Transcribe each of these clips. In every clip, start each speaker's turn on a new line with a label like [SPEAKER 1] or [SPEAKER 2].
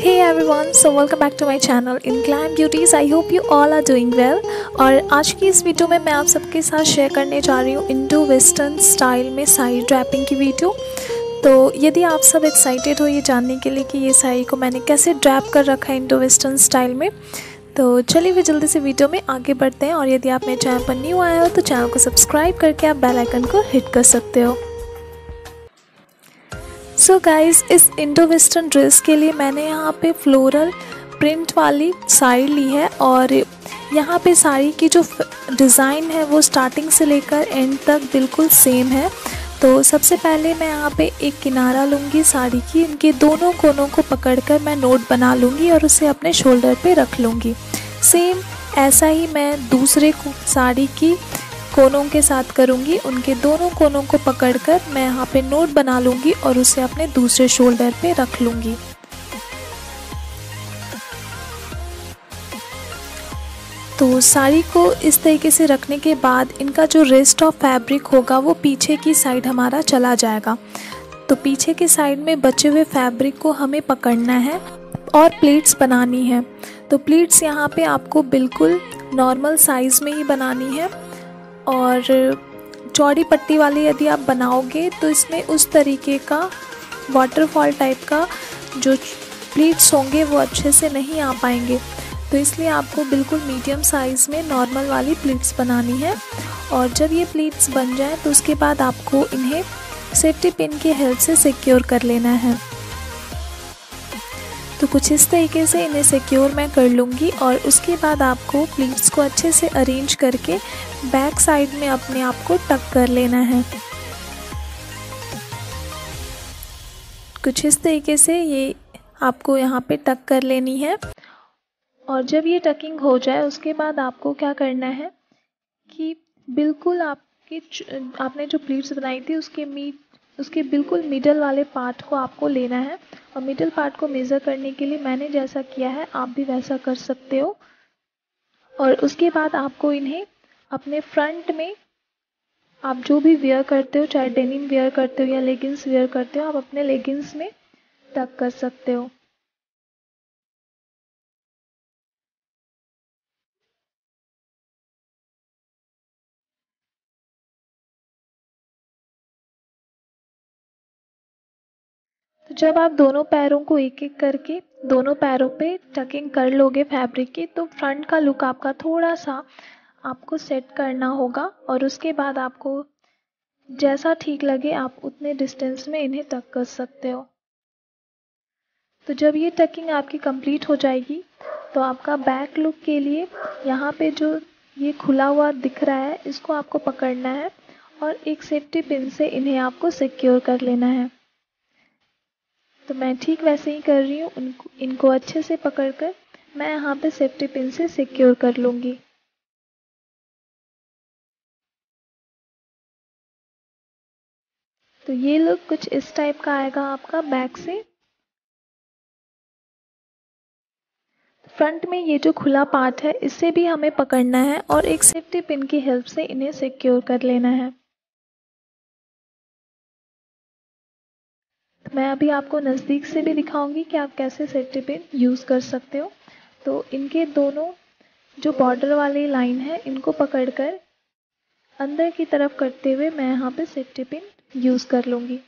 [SPEAKER 1] Hey everyone, so welcome back to my channel in Glam Beauties. I hope you all are doing well. और आज की इस video में मैं आप सबके साथ शेयर करने जा रही हूँ इंडो वेस्टर्न स्टाइल में साड़ी ड्रैपिंग की वीडियो तो यदि आप सब एक्साइटेड हो ये जानने के लिए कि ये साड़ी को मैंने कैसे ड्रैप कर रखा है इंडो वेस्टर्न स्टाइल में तो चलिए फिर जल्दी से वीडियो में आगे बढ़ते हैं और यदि आप मेरे चैनल पर न्यू आए हो तो चैनल को सब्सक्राइब करके आप बेल आइकन को हिट कर सकते हो सो so गाइस इस इंडो वेस्टर्न ड्रेस के लिए मैंने यहाँ पे फ्लोरल प्रिंट वाली साड़ी ली है और यहाँ पे साड़ी की जो डिज़ाइन है वो स्टार्टिंग से लेकर एंड तक बिल्कुल सेम है। तो सबसे पहले मैं यहाँ पे एक किनारा लूँगी साड़ी की। इनके दोनों कोनों को पकड़कर मैं नोट बना लूँगी और उसे अपने शोल्डर पे रख लूँगी। सेम ऐसा ही मैं दूसरे साड़ी की कोनों के साथ करूँगी, उनके दोनों कोनों को पकड़कर मैं यहाँ पे नोट बना लूँगी और उसे अपने दूसरे शोल्डर पे रख लूँगी। तो साड़ी को इस तरीके से रखने के बाद इनका जो रेस्ट ऑफ़ फैब्रिक होगा, वो पीछे की साइड हमारा चला जाएगा। तो पीछे की साइड में बचे हुए फैब्रिक को हमें पकड़ना है और प्लेट्स बनानी है। तो प्लेट्स यहाँ पे आपको बिल्कुल नॉर्मल साइज़ में ही बनानी है। और चौड़ी पट्टी वाली यदि आप बनाओगे तो इसमें उस तरीके का वाटरफॉल टाइप का जो प्लीट्स होंगे, वो अच्छे से नहीं आ पाएँगे। तो इसलिए आपको बिल्कुल मीडियम साइज़ में नॉर्मल वाली प्लीट्स बनानी है। और जब ये प्लीट्स बन जाए तो उसके बाद आपको इन्हें सेफ्टी पिन की हेल्प से सिक्योर कर लेना है। तो कुछ इस तरीके से इन्हें सिक्योर मैं कर लूँगी और उसके बाद आपको प्लीट्स को अच्छे से अरेंज करके बैक साइड में अपने आप को टक कर लेना है। कुछ इस तरीके से ये आपको यहाँ पे टक कर लेनी है। और जब ये टकिंग हो जाए, उसके बाद आपको क्या करना है कि बिल्कुल आपके आपने जो प्लीट्स बनाई थी, उसके मीट उसके बिल्कुल मिडल वाले पार्ट को आपको लेना है। और मिडल पार्ट को मेज़र करने के लिए मैंने जैसा किया है, आप भी वैसा कर सकते हो। और उसके बाद आपको इन्हें अपने फ्रंट में आप जो भी वेयर करते हो, चाहे डेनिम वेयर करते हो या लेगिंग्स वेयर करते हो, आप अपने लेगिंग्स में टक कर सकते हो। तो जब आप दोनों पैरों को एक एक करके, दोनों पैरों पे टकिंग कर लोगे फैब्रिक की तो फ्रंट का लुक आपका थोड़ा सा आपको सेट करना होगा और उसके बाद आपको जैसा ठीक लगे आप उतने डिस्टेंस में इन्हें टक कर सकते हो। तो जब ये टकिंग आपकी कंप्लीट हो जाएगी तो आपका बैक लुक के लिए यहाँ पे जो ये खुला हुआ दिख रहा है, इसको आपको पकड़ना है और एक सेफ्टी पिन से इन्हें आपको सिक्योर कर लेना है। तो मैं ठीक वैसे ही कर रही हूँ। उनको, इनको अच्छे से पकड़कर मैं यहाँ पे सेफ्टी पिन से सिक्योर कर लूँगी। तो ये लुक कुछ इस टाइप का आएगा आपका बैक से। फ्रंट में ये जो खुला पार्ट है, इसे भी हमें पकड़ना है और एक सेफ्टी पिन की हेल्प से इन्हें सिक्योर कर लेना है। मैं अभी आपको नज़दीक से भी दिखाऊँगी कि आप कैसे सेफ्टी पिन यूज़ कर सकते हो। तो इनके दोनों जो बॉर्डर वाली लाइन है इनको पकड़कर अंदर की तरफ़ करते हुए मैं यहाँ पे सेफ्टी पिन यूज़ कर लूँगी।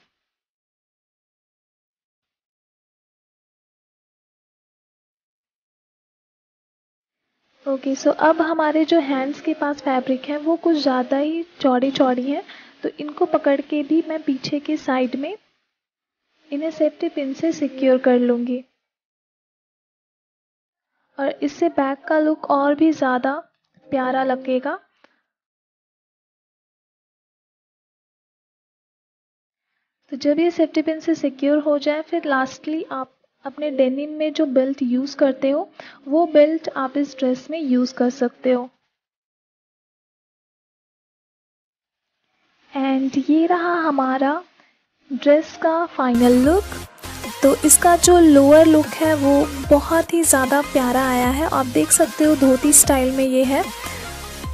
[SPEAKER 1] ओके okay, सो so अब हमारे जो हैंड्स के पास फैब्रिक है वो कुछ ज़्यादा ही चौड़ी चौड़ी है तो इनको पकड़ के भी मैं पीछे के साइड में इन्हें सेफ्टी पिन से सिक्योर कर लूँगी। और इससे बैक का लुक और भी ज़्यादा प्यारा लगेगा। तो जब ये सेफ्टी पिन से सिक्योर हो जाए, फिर लास्टली आप अपने डेनिम में जो बेल्ट यूज़ करते हो, वो बेल्ट आप इस ड्रेस में यूज़ कर सकते हो। एंड ये रहा हमारा ड्रेस का फाइनल लुक तो इसका जो लोअर लुक है, वो बहुत ही ज़्यादा प्यारा आया है। आप देख सकते हो धोती स्टाइल में ये है।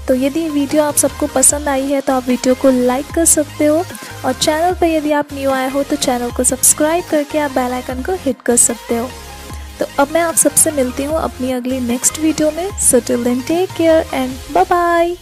[SPEAKER 1] तो यदि वीडियो आप सबको पसंद आई है तो आप वीडियो को लाइक कर सकते हो और चैनल पर यदि आप न्यू आए हो तो चैनल को सब्सक्राइब करके आप बेल आइकन को हिट कर सकते हो। तो अब मैं आप सबसे मिलती हूँ अपनी अगली नेक्स्ट वीडियो में। So till then take care and bye bye